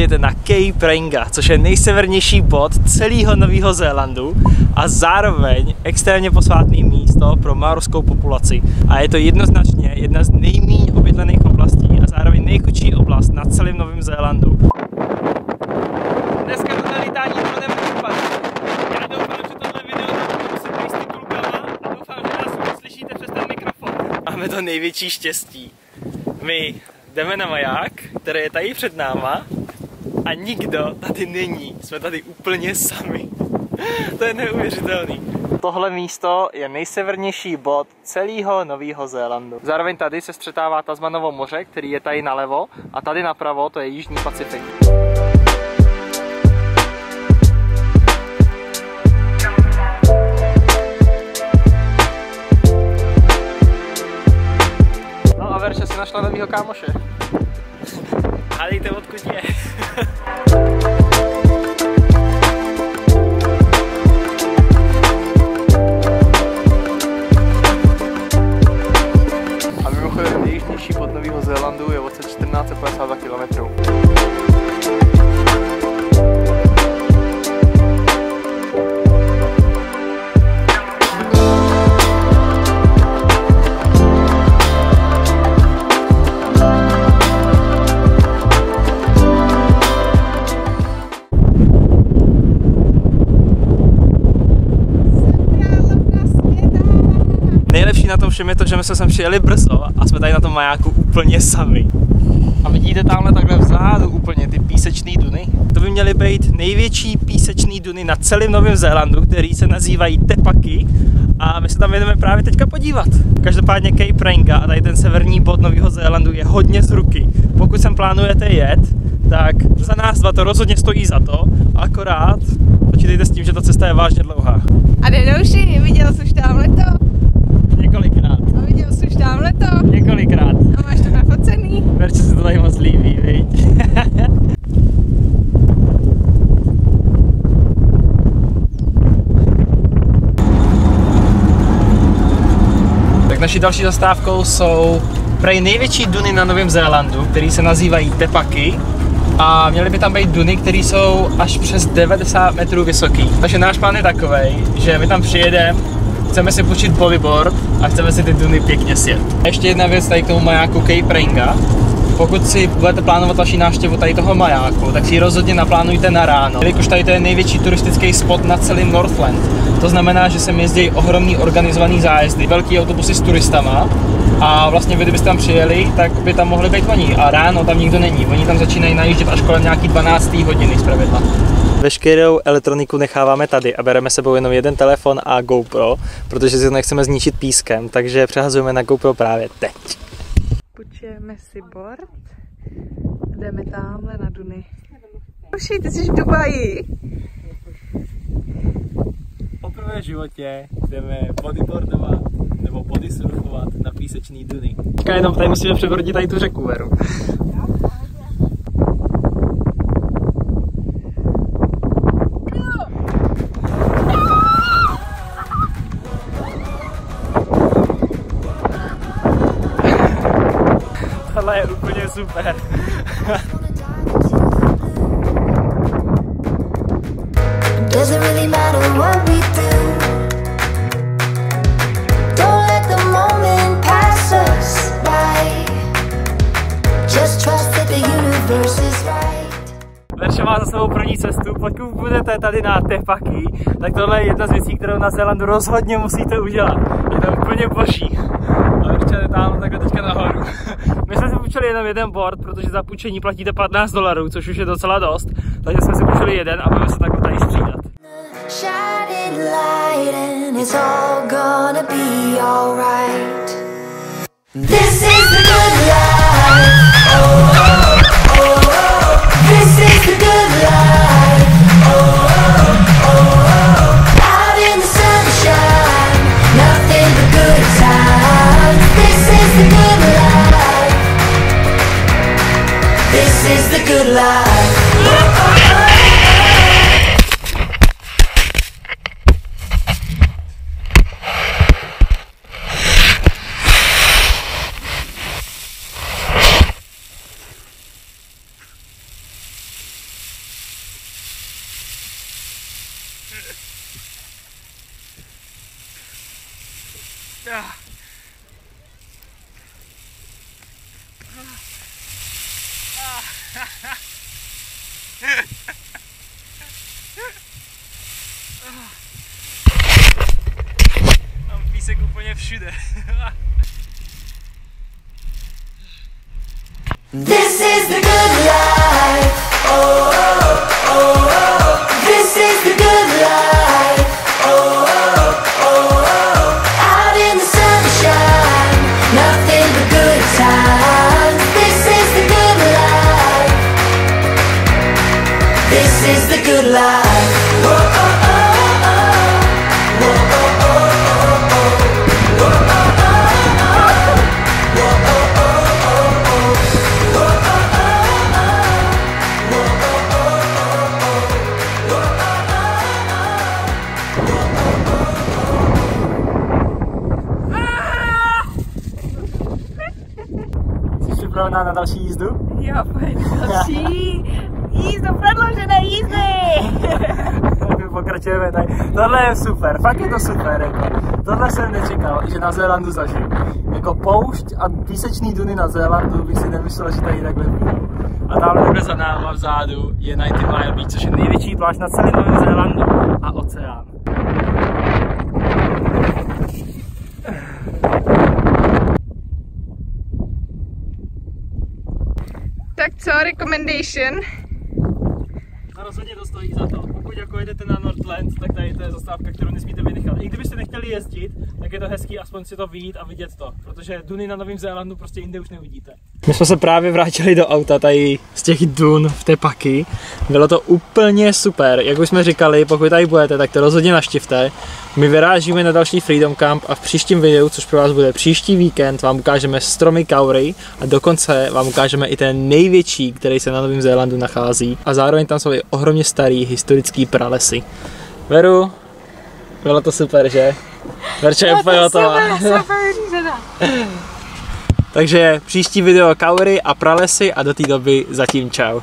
vítejte na Cape Reinga, což je nejsevernější bod celého Nového Zélandu a zároveň extrémně posvátné místo pro maorskou populaci. A je to jednoznačně jedna z nejméně obydlených oblastí a zároveň nejchudší oblast na celém Novém Zélandu. Dneska to lítání dronem. Já doufám, že tohle video a doufám, že nás uslyšíte přes ten mikrofon. Máme to největší štěstí. My jdeme na maják, který je tady před náma a nikdo tady není. Jsme tady úplně sami. to je neuvěřitelný. Tohle místo je nejsevernější bod celého Nového Zélandu. Zároveň tady se střetává Tasmanovo moře, který je tady nalevo a tady napravo to je Jižní Pacifik. No a Verše si našla novýho kámoše. Nejlepší na tom všem je to, že my jsme sem přijeli brzo a jsme tady na tom majáku úplně sami. A vidíte tamhle takhle vzadu úplně ty písečné duny. To by měly být největší písečné duny na celém Novém Zélandu, který se nazývají Tepaky a my se tam jdeme právě teďka podívat. Každopádně Cape Reinga a tady ten severní bod Nového Zélandu je hodně z ruky. Pokud sem plánujete jet, tak za nás dva to rozhodně stojí za to, akorát počítejte s tím, že ta cesta je vážně dlouhá. A Denouši, viděl jsi už tamhle to? Několikrát. A viděl jsi už tamhle to? Několikrát. A máš to nafocený? Verče se to tady moc líbí, viď? tak naší další zastávkou jsou prej největší duny na Novém Zélandu, které se nazývají Tepaky. A měly by tam být duny, které jsou až přes 90 metrů vysoký. Takže náš plán je takový, že my tam přijedeme, chceme si počít bodyboard a chceme si ty duny pěkně sjet. A ještě jedna věc tady k tomu majáku Cape Reinga. Pokud si budete plánovat vaši návštěvu tady toho majáku, tak si ji rozhodně naplánujte na ráno. Jelikož tady to je největší turistický spot na celém Northland. To znamená, že sem jezdí ohromný organizovaný zájezdy, velký autobusy s turistama a vlastně vy, kdybyste tam přijeli, tak by tam mohli být oni. A ráno tam nikdo není. Oni tam začínají najíždět až kolem nějaký 12. hodiny zpravidla. Veškerou elektroniku necháváme tady a bereme sebou jenom jeden telefon a GoPro, protože si to nechceme zničit pískem, takže přehazujeme na GoPro právě teď. Půjčujeme si board. Jdeme tamhle na Duny. Uši, ty jsi v Dubaji. Poprvé v životě jdeme bodyboardovat nebo bodysurfovat na písečný duny. Jenom tady musíme přebrodit tady tu řeku, Veru. Tohle je úplně super. Doesn't really matter what we do. Don't let the moment pass us by. Just trust that the universe is right. Verše má za sebou první cestu, pokud budete tady na Tepaky, tak tohle je jedna z věcí, kterou na Zélandu rozhodně musíte udělat. Je to úplně boží. Je tam takhle teďka nahoru. My jsme si půjčili jenom jeden board, protože za půjčení platíte 15 dolarů, což už je docela dost. Takže jsme si půjčili jeden a budeme se takhle tady střídat. Shining light, and it's all gonna be alright. This is the good life. Oh, oh, oh, oh. This is the good Ah. Písek úplně všude. This is the good life. Připravená na další jízdu? Jo, pojď další. Jízdu, prodloužené jízdy. My pokračujeme tady. Tohle je super, fakt je to super. Jako. Tohle jsem nečekal, že na Zélandu zažiju. Jako poušť a písečný duny na Zélandu bych si nemyslel, že tady takhle budou. A tam takhle za náma vzadu je Ninety Mile Beach, což je největší pláž na celém Novém Zélandu a oceán. Tak co, recommendation? A rozhodně to stojí za to. Pokud jako jedete na Northland, tak tady to je zastávka, kterou nesmíte vynechat. I kdybyste nechtěli jezdit, tak je to hezký aspoň si to vyjít a vidět to, protože duny na Novém Zélandu prostě jinde už neuvidíte. My jsme se právě vrátili do auta tady z těch dun v té paky. Bylo to úplně super. Jak už jsme říkali, pokud tady budete, tak to rozhodně naštivte. My vyrážíme na další Freedom Camp a v příštím videu, což pro vás bude příští víkend, vám ukážeme stromy Kaury a dokonce vám ukážeme i ten největší, který se na Novém Zélandu nachází. A zároveň tam jsou i ohromně starý historický pralesy. Veru, bylo to super, že? Verče je úplně hotová. super řízená. Takže příští video Kaury a pralesy a do té doby zatím čau.